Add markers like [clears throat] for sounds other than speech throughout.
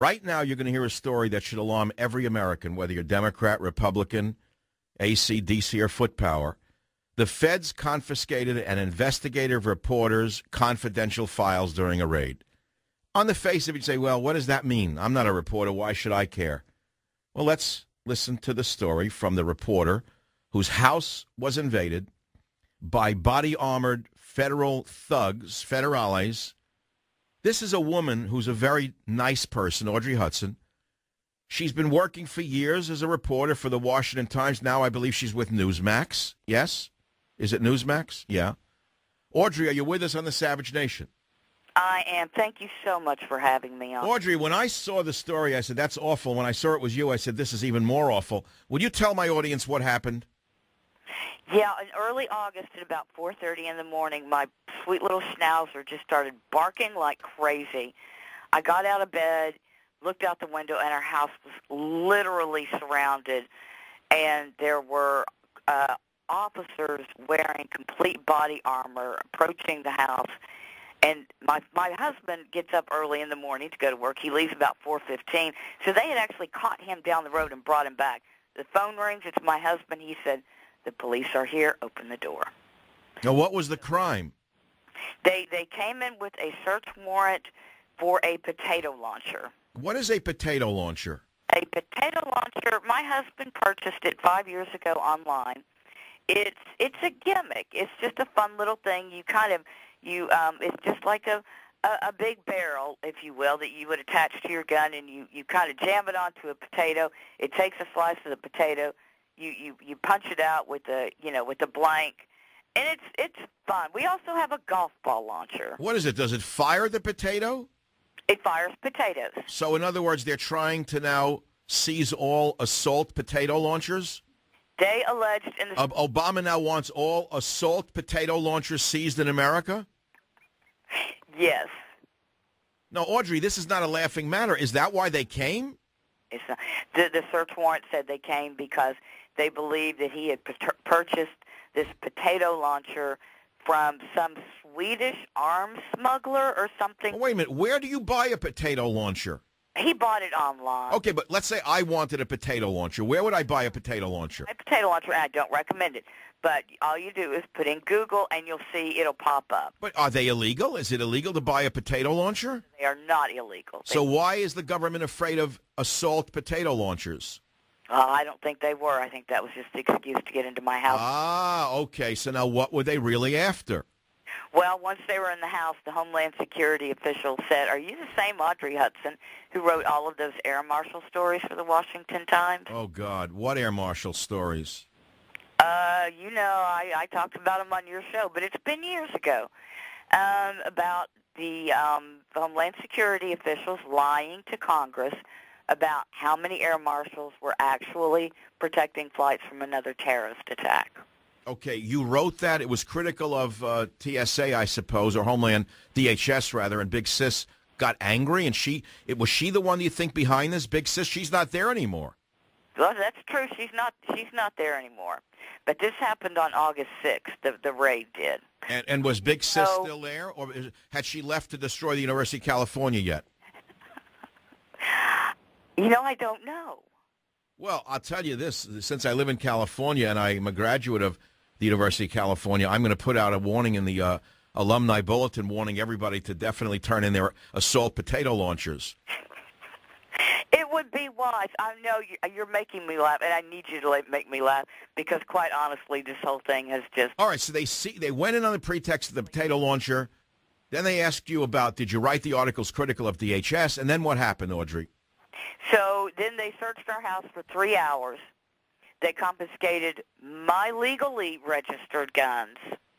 Right now, you're going to hear a story that should alarm every American, whether you're Democrat, Republican, AC, DC, or foot power. The feds confiscated an investigative reporter's confidential files during a raid. On the face of it, you say, well, what does that mean? I'm not a reporter. Why should I care? Well, let's listen to the story from the reporter whose house was invaded by body armored federal thugs, federales, this is a woman who's a very nice person, Audrey Hudson. She's been working for years as a reporter for the Washington Times. Now I believe she's with Newsmax. Yes? Is it Newsmax? Yeah. Audrey, are you with us on the Savage Nation? I am. Thank you so much for having me on. Audrey, when I saw the story, I said, that's awful. When I saw it was you, I said, this is even more awful. Would you tell my audience what happened? Yeah, in early August at about 4.30 in the morning, my sweet little schnauzer just started barking like crazy. I got out of bed, looked out the window, and our house was literally surrounded. And there were uh, officers wearing complete body armor approaching the house. And my my husband gets up early in the morning to go to work. He leaves about 4:15. So they had actually caught him down the road and brought him back. The phone rings. It's my husband. He said, the police are here. Open the door. Now, what was the crime? They they came in with a search warrant for a potato launcher. What is a potato launcher? A potato launcher. My husband purchased it five years ago online. It's it's a gimmick. It's just a fun little thing. You kind of you um, it's just like a, a a big barrel, if you will, that you would attach to your gun, and you you kind of jam it onto a potato. It takes a slice of the potato you you you punch it out with the you know with the blank, and it's it's fun. We also have a golf ball launcher. What is it? Does it fire the potato? It fires potatoes. So in other words, they're trying to now seize all assault potato launchers. They alleged in the uh, Obama now wants all assault potato launchers seized in America. Yes. No, Audrey, this is not a laughing matter. Is that why they came? It's not, the, the search warrant said they came because they believed that he had purchased this potato launcher from some Swedish arms smuggler or something. Oh, wait a minute. Where do you buy a potato launcher? He bought it online. Okay, but let's say I wanted a potato launcher. Where would I buy a potato launcher? A potato launcher, I don't recommend it. But all you do is put in Google, and you'll see it'll pop up. But are they illegal? Is it illegal to buy a potato launcher? They are not illegal. So they... why is the government afraid of assault potato launchers? Uh, I don't think they were. I think that was just the excuse to get into my house. Ah, okay. So now what were they really after? Well, once they were in the house, the Homeland Security official said, are you the same Audrey Hudson who wrote all of those air marshal stories for the Washington Times? Oh, God. What air marshal stories? Uh, you know, I, I talked about them on your show, but it's been years ago, um, about the um, Homeland Security officials lying to Congress about how many air marshals were actually protecting flights from another terrorist attack. Okay, you wrote that. It was critical of uh, TSA, I suppose, or Homeland, DHS rather, and Big Sis got angry, and she it was she the one you think behind this? Big Sis, she's not there anymore. Well, that's true. She's not she's not there anymore. But this happened on August 6th. The the raid did. And, and was Big Sis so, still there, or had she left to destroy the University of California yet? You know, I don't know. Well, I'll tell you this: since I live in California and I'm a graduate of the University of California, I'm going to put out a warning in the uh, alumni bulletin, warning everybody to definitely turn in their assault potato launchers. It would be wise. I know you're making me laugh, and I need you to make me laugh because, quite honestly, this whole thing has just. All right, so they see they went in on the pretext of the potato launcher. Then they asked you about did you write the articles critical of DHS, and then what happened, Audrey? So then they searched our house for three hours. They confiscated my legally registered guns.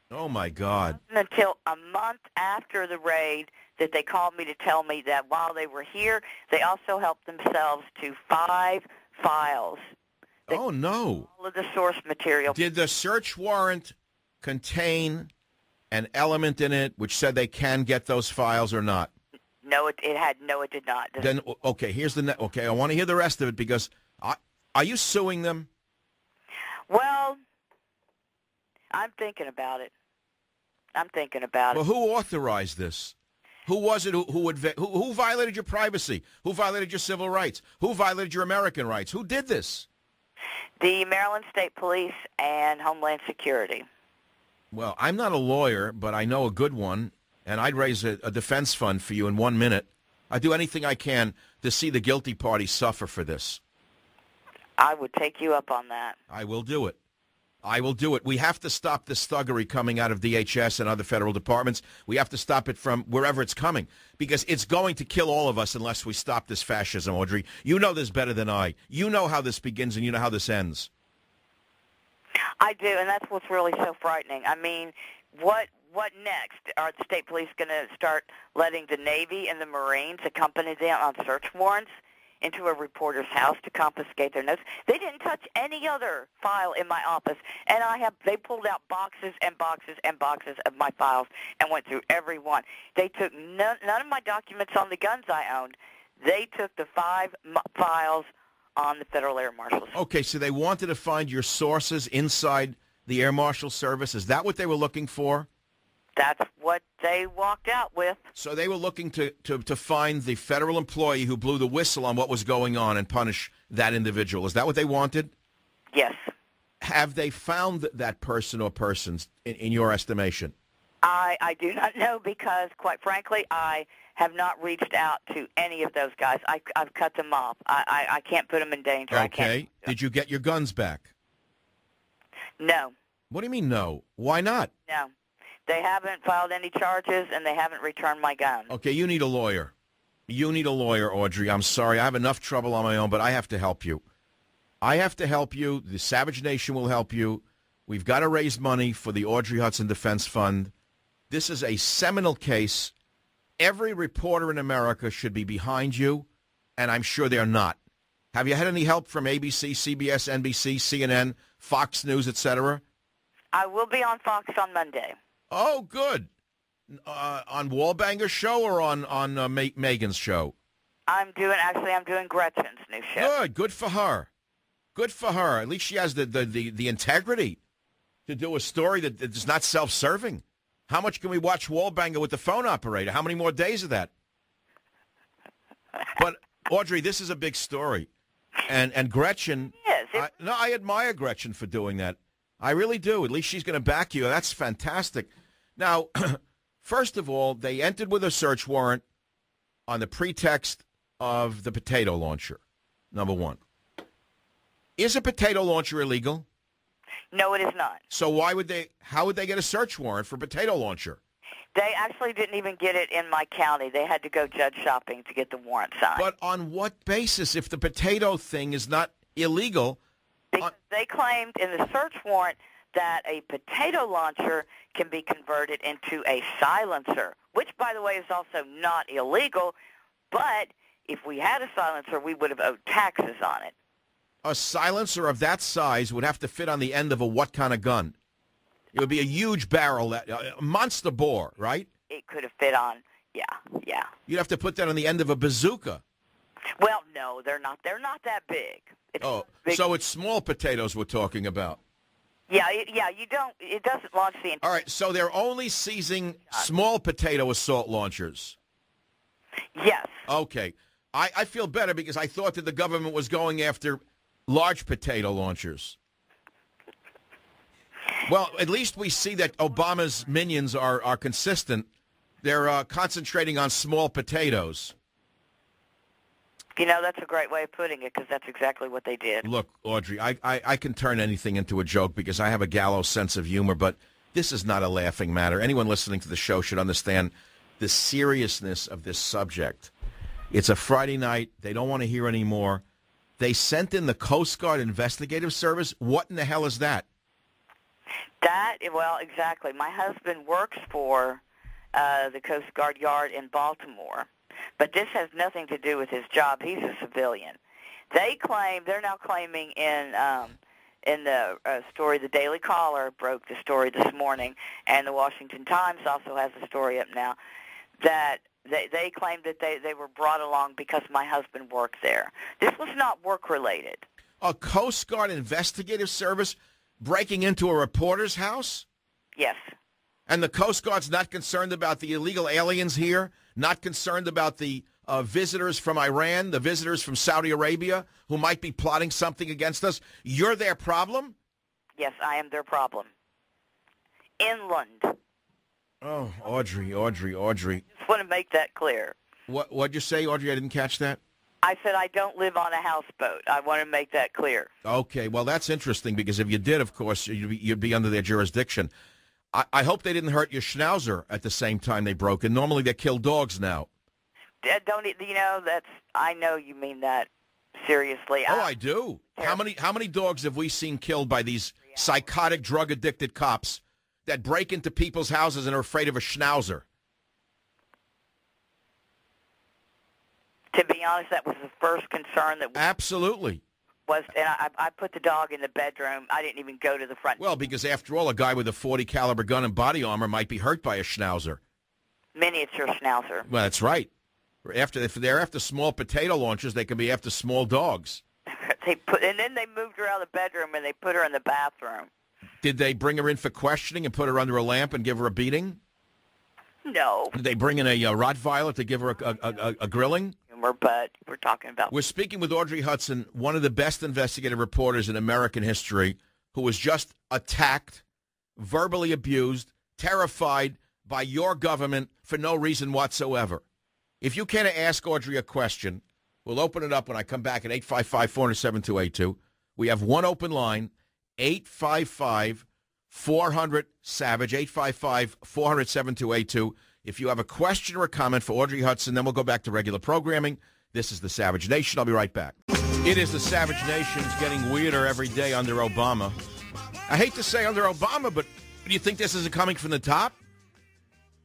Oh my God! Until a month after the raid, that they called me to tell me that while they were here, they also helped themselves to five files. Oh no! All of the source material. Did the search warrant contain an element in it which said they can get those files or not? No, it, it had no, it did not. Then okay, here's the okay. I want to hear the rest of it because I, are you suing them? Well, I'm thinking about it. I'm thinking about well, it. Well, who authorized this? Who was it who who, would, who who violated your privacy? Who violated your civil rights? Who violated your American rights? Who did this? The Maryland State Police and Homeland Security. Well, I'm not a lawyer, but I know a good one, and I'd raise a, a defense fund for you in one minute. I'd do anything I can to see the guilty party suffer for this. I would take you up on that. I will do it. I will do it. We have to stop this thuggery coming out of DHS and other federal departments. We have to stop it from wherever it's coming because it's going to kill all of us unless we stop this fascism, Audrey. You know this better than I. You know how this begins and you know how this ends. I do, and that's what's really so frightening. I mean, what what next? Are the state police going to start letting the Navy and the Marines accompany them on search warrants into a reporter's house to confiscate their notes? They didn't touch any other file in my office, and I have. They pulled out boxes and boxes and boxes of my files and went through every one. They took none, none of my documents on the guns I owned. They took the five m- files on the Federal Air Marshals. Okay, so they wanted to find your sources inside the Air Marshal Service. Is that what they were looking for? That's what they walked out with. So they were looking to, to, to find the federal employee who blew the whistle on what was going on and punish that individual. Is that what they wanted? Yes. Have they found that person or persons in, in your estimation? I, I do not know because, quite frankly, I have not reached out to any of those guys. I, I've cut them off. I, I, I can't put them in danger. Okay. Did you get your guns back? No, What do you mean no? Why not? no. They haven't filed any charges, and they haven't returned my gun. Okay, you need a lawyer. You need a lawyer, Audrey. I'm sorry. I have enough trouble on my own, but I have to help you. I have to help you. The Savage Nation will help you. We've got to raise money for the Audrey Hudson Defense Fund. This is a seminal case. Every reporter in America should be behind you, and I'm sure they're not. Have you had any help from ABC, CBS, NBC, CNN, Fox News, etc.? I will be on Fox on Monday. Oh, good. Uh, on Wallbanger's show or on on uh, Ma- Megyn's show? I'm doing actually. I'm doing Gretchen's new show. Good. Good for her. Good for her. At least she has the, the, the, the integrity to do a story that, that is not self-serving. How much can we watch Wallbanger with the phone operator? How many more days of that? But Audrey, this is a big story, and and Gretchen. Yes, it- I, no, I admire Gretchen for doing that. I really do. At least she's going to back you. That's fantastic. Now, [clears throat] first of all, they entered with a search warrant on the pretext of the potato launcher. Number one. Is a potato launcher illegal? No, it is not. So why would they? How would they get a search warrant for potato launcher? They actually didn't even get it in my county. They had to go judge shopping to get the warrant signed. But on what basis? If the potato thing is not illegal, Because they claimed in the search warrant that a potato launcher can be converted into a silencer, which, by the way, is also not illegal. But if we had a silencer, we would have owed taxes on it. a silencer of that size would have to fit on the end of a what kind of gun? It would be a huge barrel, that, a monster bore, right? It could have fit on. Yeah, yeah. You'd have to put that on the end of a bazooka. Well, no, they're not. They're not that big. It's [laughs] Oh, big. so it's small potatoes we're talking about. yeah, yeah. You don't. It doesn't launch the. All right, so they're only seizing small potato assault launchers. Yes. Okay. I, I feel better because I thought that the government was going after large potato launchers. Well, at least we see that Obama's minions are, are consistent. They're uh, concentrating on small potatoes. You know, that's a great way of putting it because that's exactly what they did. Look, Audrey, I, I, I can turn anything into a joke because I have a gallows sense of humor, but this is not a laughing matter. Anyone listening to the show should understand the seriousness of this subject. It's a Friday night. They don't want to hear any more. They sent in the Coast Guard Investigative Service. What in the hell is that? That well, exactly. My husband works for uh, the Coast Guard Yard in Baltimore, but this has nothing to do with his job. He's a civilian. They claim they're now claiming in um, in the uh, story, the Daily Caller broke the story this morning, and the Washington Times also has a story up now that they they claim that they they were brought along because my husband worked there. This was not work related. A Coast Guard Investigative Service breaking into a reporter's house? Yes. And the Coast Guard's not concerned about the illegal aliens here, not concerned about the uh, visitors from Iran, the visitors from Saudi Arabia who might be plotting something against us. You're their problem? Yes, I am their problem. Inland. Oh, Audrey, Audrey, Audrey. Just want to make that clear. What what'd you say, Audrey? I didn't catch that. I said I don't live on a houseboat. I want to make that clear. Okay, well that's interesting because if you did, of course, you'd be, you'd be under their jurisdiction. I, I hope they didn't hurt your schnauzer at the same time they broke in. Normally they kill dogs now. Don't you know that's? I know you mean that seriously. Oh, I do. How many how many dogs have we seen killed by these psychotic, drug addicted cops that break into people's houses and are afraid of a schnauzer? To be honest, that was the first concern that We- absolutely was, and I, I put the dog in the bedroom. I didn't even go to the front. Well, because after all, a guy with a 40 caliber gun and body armor might be hurt by a schnauzer. Miniature schnauzer. Well, that's right. After if they're after small potato launchers, they can be after small dogs. [laughs] they put, and then they moved her out of the bedroom and they put her in the bathroom. Did they bring her in for questioning and put her under a lamp and give her a beating? No. Did they bring in a uh, Rottweiler to give her a, a, a, a grilling? But we're talking about. We're speaking with Audrey Hudson, one of the best investigative reporters in American history, who was just attacked, verbally abused, terrified by your government for no reason whatsoever. If you can't ask Audrey a question, we'll open it up when I come back at 855-400-7282. We have one open line, 855-400-SAVAGE, 855-400-7282. If you have a question or a comment for Audrey Hudson, then we'll go back to regular programming. This is the Savage Nation. I'll be right back. It is the Savage Nation's getting weirder every day under Obama. I hate to say under Obama, but do you think this isn't coming from the top?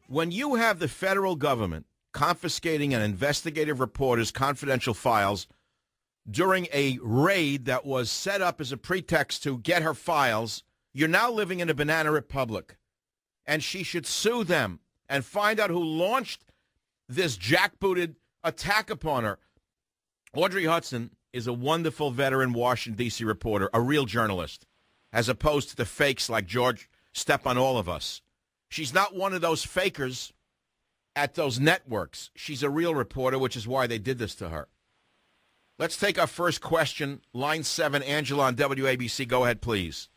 When you have the federal government confiscating an investigative reporter's confidential files during a raid that was set up as a pretext to get her files, you're now living in a banana republic. And she should sue them and find out who launched this jackbooted attack upon her. Audrey Hudson is a wonderful veteran Washington, D.C. reporter, a real journalist, as opposed to the fakes like George Stephanopoulos. She's not one of those fakers at those networks. She's a real reporter, which is why they did this to her. Let's take our first question. Line 7, Angela on WABC. Go ahead, please.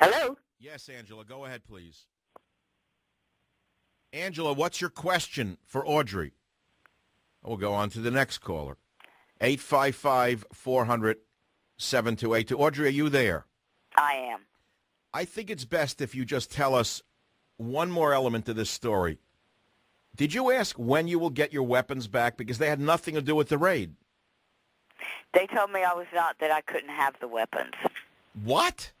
Hello? Yes, Angela. Go ahead, please. Angela, what's your question for Audrey? We'll go on to the next caller. 855-400-7282. Audrey, are you there? I am. I think it's best if you just tell us one more element to this story. Did you ask when you will get your weapons back? Because they had nothing to do with the raid. They told me I was not, that I couldn't have the weapons. What?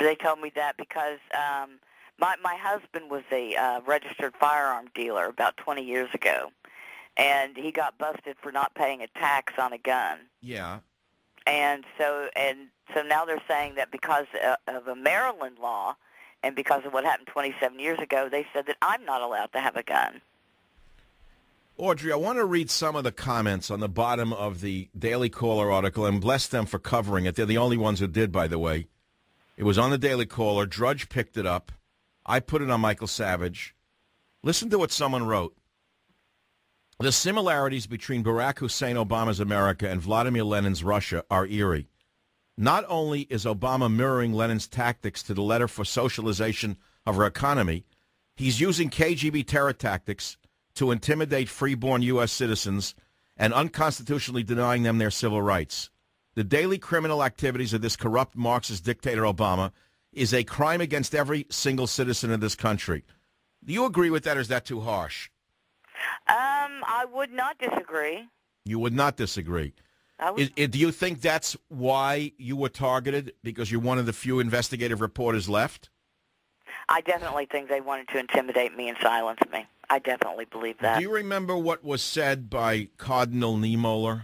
They told me that because um, my my husband was a uh, registered firearm dealer about 20 years ago, and he got busted for not paying a tax on a gun. Yeah. And so and so now they're saying that because uh, of a Maryland law and because of what happened 27 years ago, they said that I'm not allowed to have a gun. Audrey, I want to read some of the comments on the bottom of the Daily Caller article and bless them for covering it. They're the only ones who did, by the way. It was on the Daily Caller. Drudge picked it up. I put it on Michael Savage. Listen to what someone wrote. The similarities between Barack Hussein Obama's America and Vladimir Lenin's Russia are eerie. Not only is Obama mirroring Lenin's tactics to the letter for socialization of our economy, he's using KGB terror tactics to intimidate freeborn U.S. citizens and unconstitutionally denying them their civil rights. The daily criminal activities of this corrupt Marxist dictator Obama is a crime against every single citizen in this country. Do you agree with that, or is that too harsh? Um, I would not disagree. You would not disagree. Would... Is, is, do you think that's why you were targeted because you're one of the few investigative reporters left? I definitely think they wanted to intimidate me and silence me. I definitely believe that. Do you remember what was said by Cardinal Niemöller?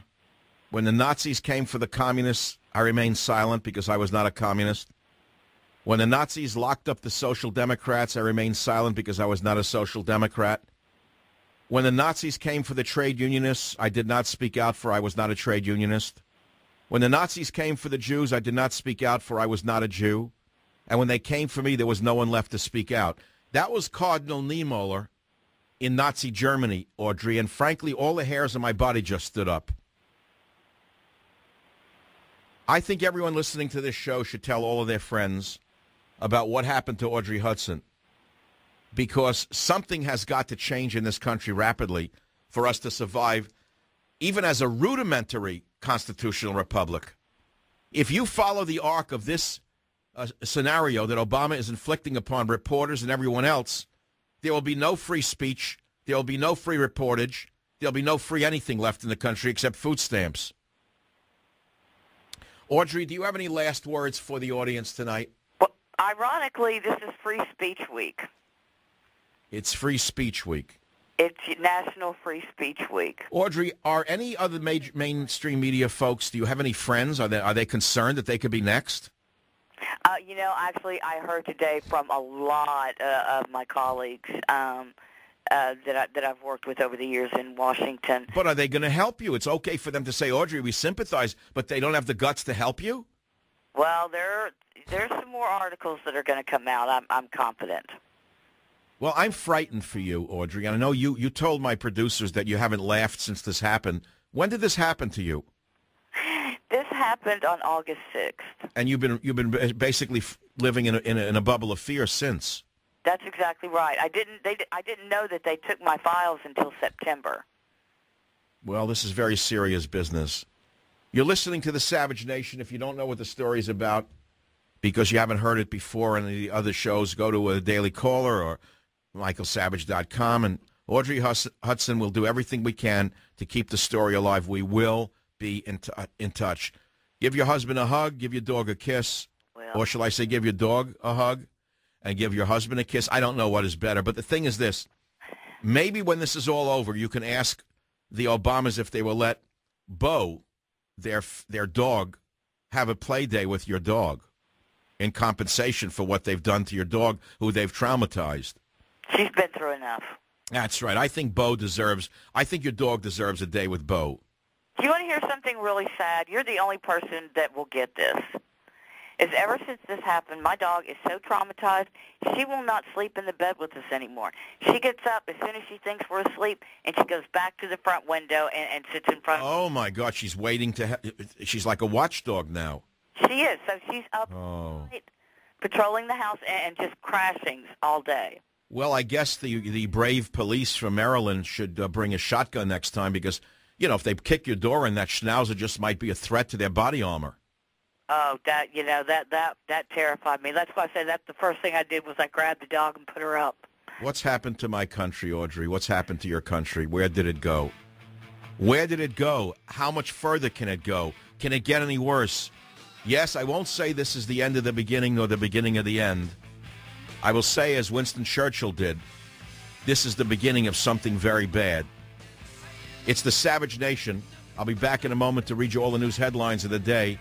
When the Nazis came for the communists, I remained silent because I was not a communist. When the Nazis locked up the Social Democrats, I remained silent because I was not a Social Democrat. When the Nazis came for the trade unionists, I did not speak out for I was not a trade unionist. When the Nazis came for the Jews, I did not speak out for I was not a Jew. And when they came for me, there was no one left to speak out. That was Cardinal Niemöller in Nazi Germany, Audrey. And frankly, all the hairs on my body just stood up. I think everyone listening to this show should tell all of their friends about what happened to Audrey Hudson because something has got to change in this country rapidly for us to survive, even as a rudimentary constitutional republic. If you follow the arc of this uh, scenario that Obama is inflicting upon reporters and everyone else, there will be no free speech, there will be no free reportage, there'll be no free anything left in the country except food stamps. Audrey, do you have any last words for the audience tonight? Ironically, this is Free Speech Week. It's Free Speech Week. It's National Free Speech Week. Audrey, are any other major mainstream media folks? Do you have any friends? Are they are they concerned that they could be next? Uh, you know, actually, I heard today from a lot uh, of my colleagues um, uh, that I, that I've worked with over the years in Washington. But are they going to help you? It's okay for them to say, Audrey, we sympathize, but they don't have the guts to help you. Well, there there's some more articles that are going to come out. I'm I'm confident. Well, I'm frightened for you, Audrey. And I know you, you told my producers that you haven't laughed since this happened. When did this happen to you? [sighs] This happened on August 6th. And you've been you've been basically living in a, in a, in a bubble of fear since. That's exactly right. I didn't they I didn't know that they took my files until September. Well, this is very serious business. You're listening to the Savage Nation. If you don't know what the story is about, because you haven't heard it before in the other shows, go to a Daily Caller or michaelsavage.com. And Audrey Hudson will do everything we can to keep the story alive. We will be in, t- in touch. Give your husband a hug. Give your dog a kiss. Well, or shall I say give your dog a hug and give your husband a kiss? I don't know what is better. But the thing is this. Maybe when this is all over, you can ask the Obamas if they will let Bo, their, their dog, have a play day with your dog in compensation for what they've done to your dog, who they've traumatized. She's been through enough. That's right. I think Bo deserves. I think your dog deserves a day with Bo. Do you want to hear something really sad? You're the only person that will get this. Is ever since this happened, my dog is so traumatized, she will not sleep in the bed with us anymore. She gets up as soon as she thinks we're asleep, and she goes back to the front window and, and sits in front. Oh my God, she's waiting to. Ha- she's like a watchdog now. She is. So she's up, oh. patrolling the house and, just crashing all day. Well, I guess the the brave police from Maryland should uh, bring a shotgun next time because, you know, if they kick your door in, that schnauzer just might be a threat to their body armor. Oh, that you know that that that terrified me. That's why I said that the first thing I did was I grabbed the dog and put her up. What's happened to my country, Audrey? What's happened to your country? Where did it go? Where did it go? How much further can it go? Can it get any worse? Yes, I won't say this is the end of the beginning or the beginning of the end. I will say, as Winston Churchill did, this is the beginning of something very bad. It's the Savage Nation. I'll be back in a moment to read you all the news headlines of the day.